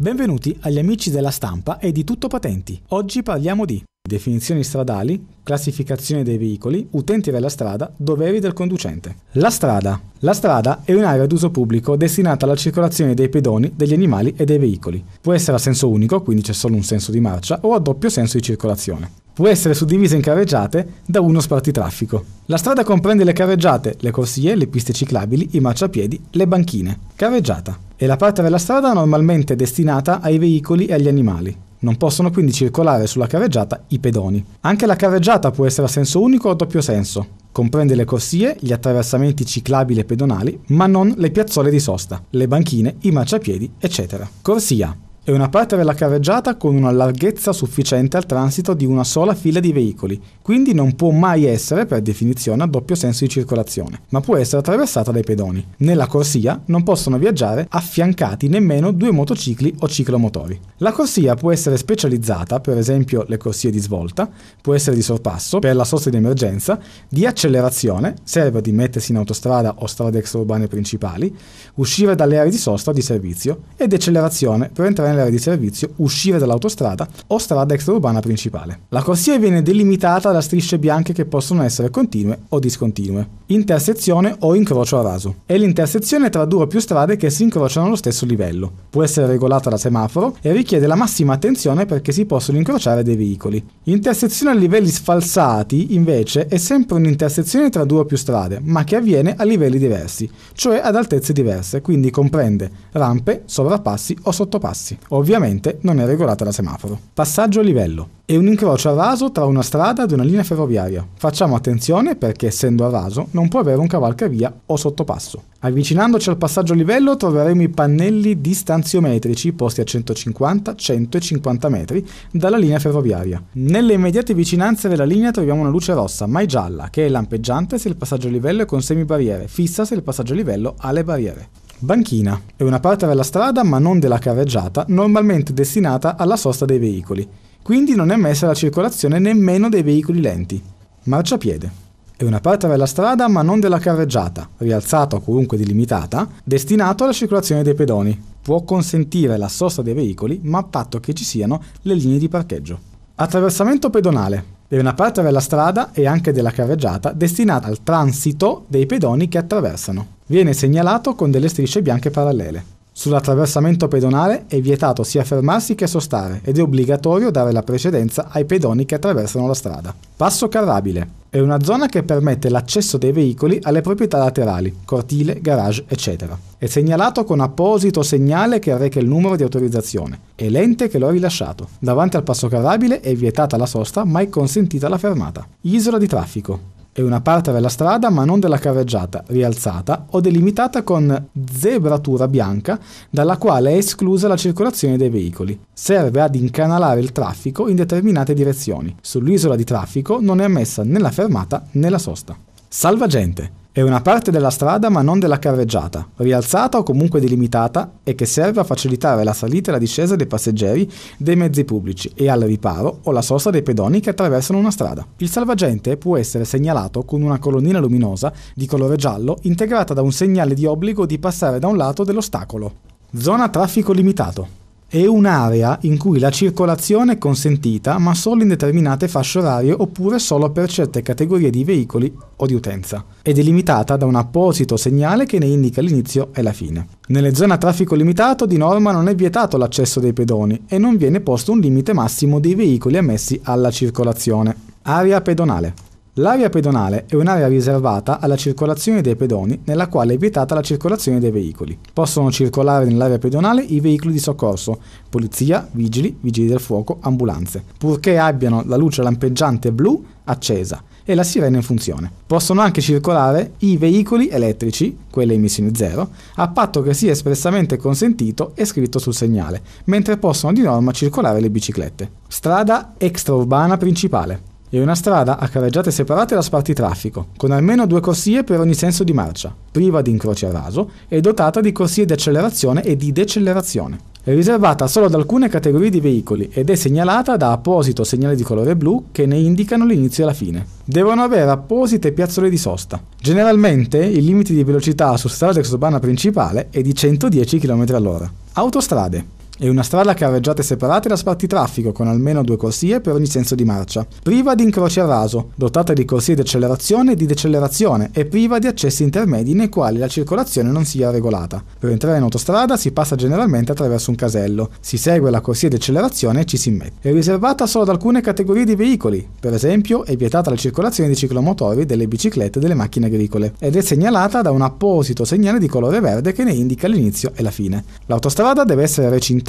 Benvenuti agli amici della stampa e di Tutto Patenti. Oggi parliamo di definizioni stradali, classificazione dei veicoli, utenti della strada, doveri del conducente. La strada. La strada è un'area d'uso pubblico destinata alla circolazione dei pedoni, degli animali e dei veicoli. Può essere a senso unico, quindi c'è solo un senso di marcia, o a doppio senso di circolazione. Può essere suddivisa in carreggiate da uno spartitraffico. La strada comprende le carreggiate, le corsie, le piste ciclabili, i marciapiedi, le banchine. Carreggiata. È la parte della strada normalmente destinata ai veicoli e agli animali. Non possono quindi circolare sulla carreggiata i pedoni. Anche la carreggiata può essere a senso unico o a doppio senso. Comprende le corsie, gli attraversamenti ciclabili e pedonali, ma non le piazzole di sosta, le banchine, i marciapiedi, eccetera. Corsia è una parte della carreggiata con una larghezza sufficiente al transito di una sola fila di veicoli, quindi non può mai essere, per definizione, a doppio senso di circolazione, ma può essere attraversata dai pedoni. Nella corsia non possono viaggiare affiancati nemmeno due motocicli o ciclomotori. La corsia può essere specializzata, per esempio le corsie di svolta, può essere di sorpasso, per la sosta di emergenza, di accelerazione, serve a dimettersi in autostrada o strade extraurbane principali, uscire dalle aree di sosta o di servizio, e decelerazione per entrare nell'area di servizio, uscire dall'autostrada o strada extraurbana principale. La corsia viene delimitata da strisce bianche che possono essere continue o discontinue. Intersezione o incrocio a raso. È l'intersezione tra due o più strade che si incrociano allo stesso livello. Può essere regolata da semaforo e richiede la massima attenzione perché si possono incrociare dei veicoli. Intersezione a livelli sfalsati, invece, è sempre un'intersezione tra due o più strade, ma che avviene a livelli diversi, cioè ad altezze diverse, quindi comprende rampe, sovrappassi o sottopassi. Ovviamente non è regolata da semaforo. Passaggio a livello. È un incrocio a raso tra una strada ed una linea ferroviaria. Facciamo attenzione perché essendo a raso non può avere un cavalcavia o sottopasso. Avvicinandoci al passaggio livello troveremo i pannelli distanziometrici posti a 150, 100 e 50 metri dalla linea ferroviaria. Nelle immediate vicinanze della linea troviamo una luce rossa, mai gialla, che è lampeggiante se il passaggio livello è con semibarriere, fissa se il passaggio livello ha le barriere. Banchina. È una parte della strada, ma non della carreggiata, normalmente destinata alla sosta dei veicoli. Quindi non è messa la circolazione nemmeno dei veicoli lenti. Marciapiede. È una parte della strada, ma non della carreggiata, rialzata o comunque delimitata, destinato alla circolazione dei pedoni. Può consentire la sosta dei veicoli, ma a patto che ci siano le linee di parcheggio. Attraversamento pedonale è una parte della strada e anche della carreggiata destinata al transito dei pedoni che attraversano. Viene segnalato con delle strisce bianche parallele. Sull'attraversamento pedonale è vietato sia fermarsi che sostare ed è obbligatorio dare la precedenza ai pedoni che attraversano la strada. Passo carrabile. È una zona che permette l'accesso dei veicoli alle proprietà laterali, cortile, garage, eccetera. È segnalato con apposito segnale che reca il numero di autorizzazione e l'ente che lo ha rilasciato. Davanti al passo carrabile è vietata la sosta, ma è consentita la fermata. Isola di traffico. È una parte della strada ma non della carreggiata, rialzata o delimitata con zebratura bianca dalla quale è esclusa la circolazione dei veicoli. Serve ad incanalare il traffico in determinate direzioni. Sull'isola di traffico non è ammessa né la fermata né la sosta. Salvagente. È una parte della strada ma non della carreggiata, rialzata o comunque delimitata e che serve a facilitare la salita e la discesa dei passeggeri dei mezzi pubblici e al riparo o la sosta dei pedoni che attraversano una strada. Il salvagente può essere segnalato con una colonnina luminosa di colore giallo integrata da un segnale di obbligo di passare da un lato dell'ostacolo. Zona traffico limitato è un'area in cui la circolazione è consentita ma solo in determinate fasce orarie oppure solo per certe categorie di veicoli o di utenza. È delimitata da un apposito segnale che ne indica l'inizio e la fine. Nelle zone a traffico limitato di norma non è vietato l'accesso dei pedoni e non viene posto un limite massimo dei veicoli ammessi alla circolazione. Area pedonale. L'area pedonale è un'area riservata alla circolazione dei pedoni nella quale è vietata la circolazione dei veicoli. Possono circolare nell'area pedonale i veicoli di soccorso, polizia, vigili, vigili del fuoco, ambulanze, purché abbiano la luce lampeggiante blu accesa e la sirena in funzione. Possono anche circolare i veicoli elettrici, quelle emissioni zero, a patto che sia espressamente consentito e scritto sul segnale, mentre possono di norma circolare le biciclette. Strada extraurbana principale è una strada a carreggiate separate da spartitraffico, con almeno due corsie per ogni senso di marcia, priva di incroci a raso e dotata di corsie di accelerazione e di decelerazione. È riservata solo ad alcune categorie di veicoli ed è segnalata da apposito segnale di colore blu che ne indicano l'inizio e la fine. Devono avere apposite piazzole di sosta. Generalmente il limite di velocità su strada exurbana principale è di 110 km all'ora. Autostrade. È una strada carreggiate separate da spartitraffico con almeno due corsie per ogni senso di marcia, priva di incroci a raso, dotata di corsie di accelerazione e di decelerazione e priva di accessi intermedi nei quali la circolazione non sia regolata. Per entrare in autostrada si passa generalmente attraverso un casello, si segue la corsia di accelerazione e ci si mette. È riservata solo ad alcune categorie di veicoli, per esempio è vietata la circolazione di ciclomotori, delle biciclette e delle macchine agricole ed è segnalata da un apposito segnale di colore verde che ne indica l'inizio e la fine. L'autostrada deve essere recintata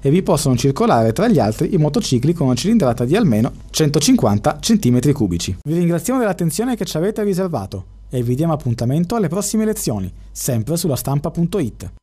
e vi possono circolare tra gli altri i motocicli con una cilindrata di almeno 150 cm3. Vi ringraziamo dell'attenzione che ci avete riservato e vi diamo appuntamento alle prossime lezioni, sempre sulla stampa.it.